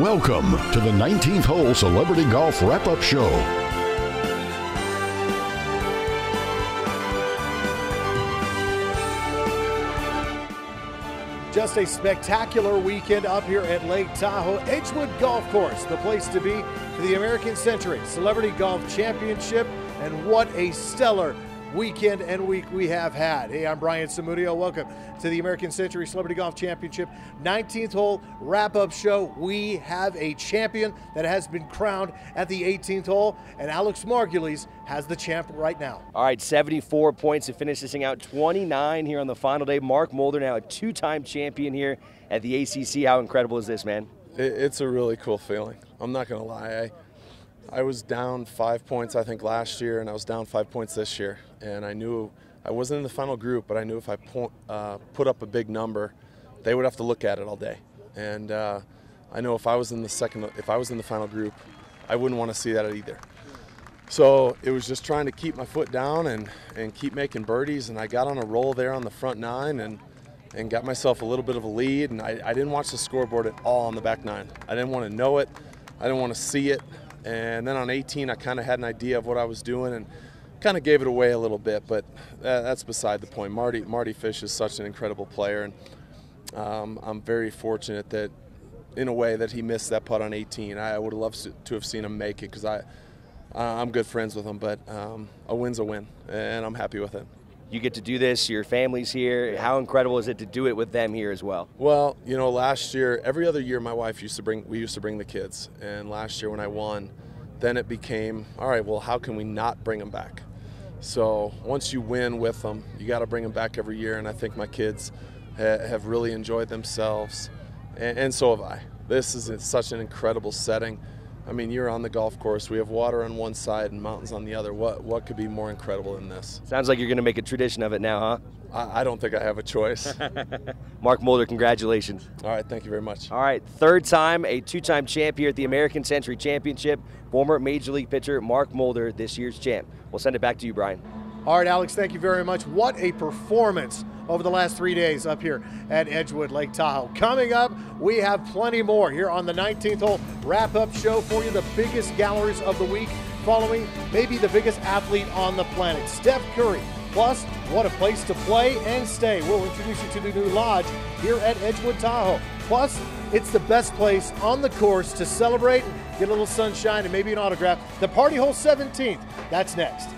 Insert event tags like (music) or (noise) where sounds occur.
Welcome to the 19th Hole Celebrity Golf Wrap Up Show. Just a spectacular weekend up here at Lake Tahoe. Edgewood Golf Course, the place to be for the American Century Celebrity Golf Championship. And what a stellar weekend and week we have had. Hey, I'm Brian Samudio. Welcome to the American Century Celebrity Golf Championship 19th hole wrap up show. We have a champion that has been crowned at the 18th hole, and Alex Margulies has the champ right now. All right, 74 points to finish this thing out, 29 here on the final day. Mark Mulder now a two time champion here at the ACC. How incredible is this, man? It's a really cool feeling. I'm not going to lie. I, I was down five points, I think, last year, and I was down five points this year. And I knew I wasn't in the final group, but I knew if I po- uh, put up a big number, they would have to look at it all day. And uh, I know if I was in the second, if I was in the final group, I wouldn't want to see that either. So it was just trying to keep my foot down and, and keep making birdies. And I got on a roll there on the front nine and, and got myself a little bit of a lead. And I, I didn't watch the scoreboard at all on the back nine. I didn't want to know it. I didn't want to see it. And then on 18, I kind of had an idea of what I was doing and kind of gave it away a little bit, but that's beside the point. Mardy Mardy Fish is such an incredible player, and um, I'm very fortunate that, in a way, that he missed that putt on 18. I would have loved to have seen him make it because I, I'm good friends with him, but um, a win's a win, and I'm happy with it you get to do this. Your family's here. How incredible is it to do it with them here as well? Well, you know, last year, every other year, my wife used to bring. We used to bring the kids, and last year when I won, then it became all right. Well, how can we not bring them back? So once you win with them, you got to bring them back every year, and I think my kids ha- have really enjoyed themselves, and, and so have I. This is such an incredible setting. I mean, you're on the golf course. We have water on one side and mountains on the other. What what could be more incredible than this? Sounds like you're going to make a tradition of it now, huh? I, I don't think I have a choice. (laughs) Mark Mulder, congratulations. All right, thank you very much. All right, third time, a two-time champ here at the American Century Championship. Former Major League pitcher Mark Mulder, this year's champ. We'll send it back to you, Brian. All right, Alex, thank you very much. What a performance over the last three days up here at Edgewood Lake Tahoe. Coming up, we have plenty more here on the 19th hole wrap up show for you, the biggest galleries of the week, following maybe the biggest athlete on the planet, Steph Curry. Plus, what a place to play and stay. We'll introduce you to the new lodge here at Edgewood Tahoe. Plus, it's the best place on the course to celebrate, get a little sunshine, and maybe an autograph. The Party Hole 17th. That's next.